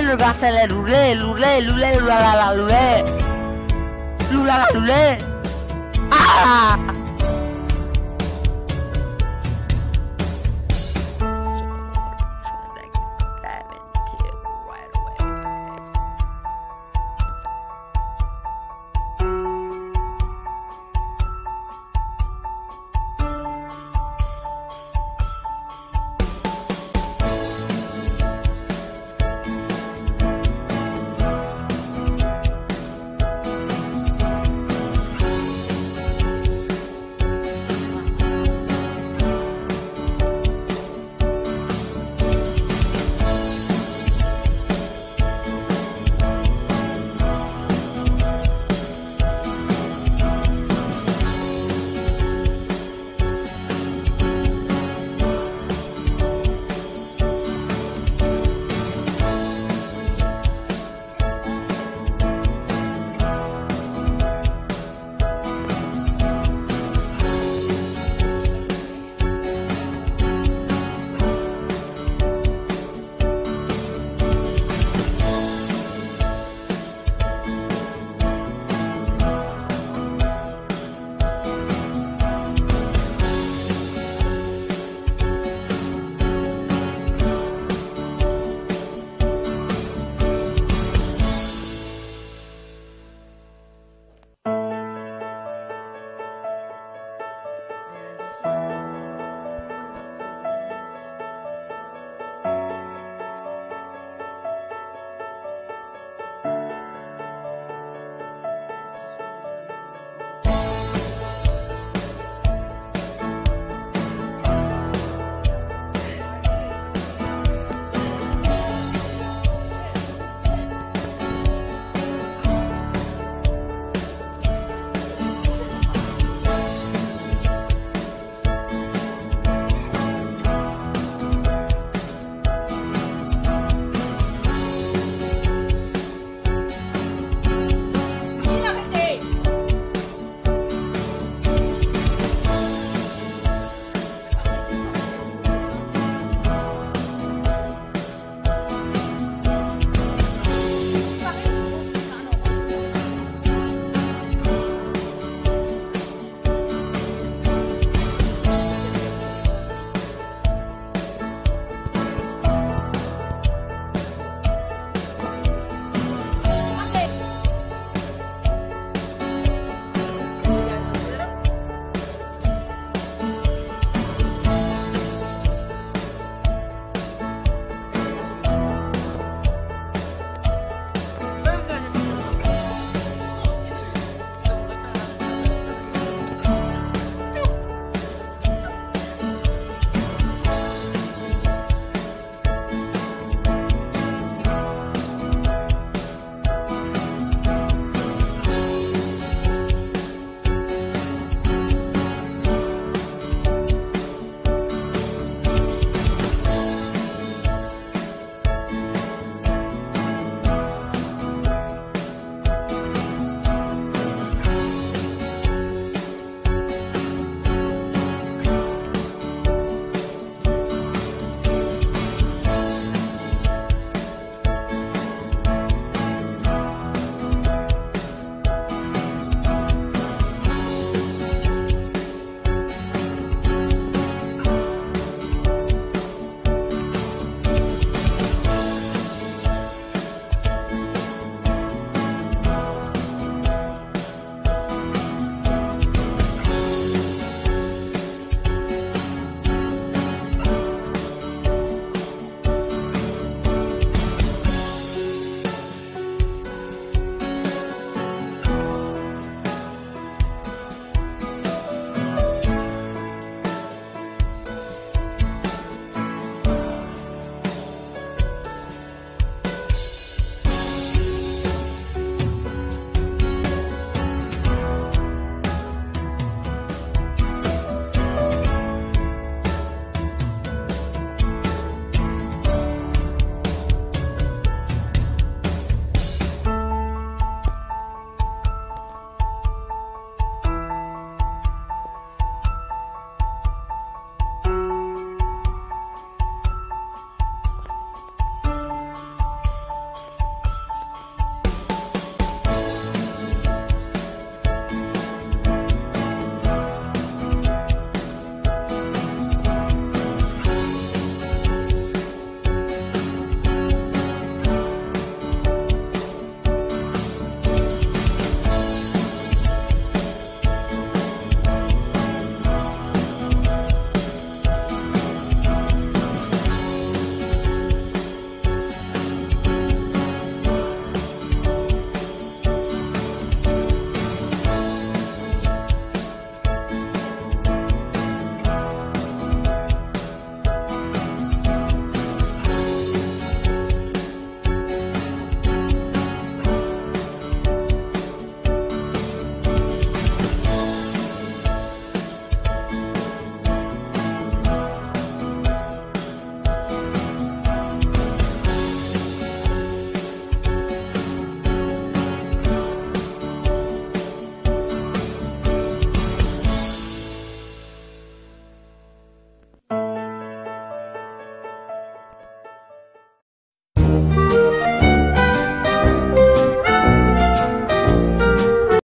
lule, lule, hacerle lule, lule, lule, lule, lule, lule, lule, lule. ¡Ah!